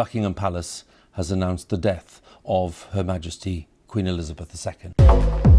Buckingham Palace has announced the death of Her Majesty Queen Elizabeth II.